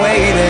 waiting.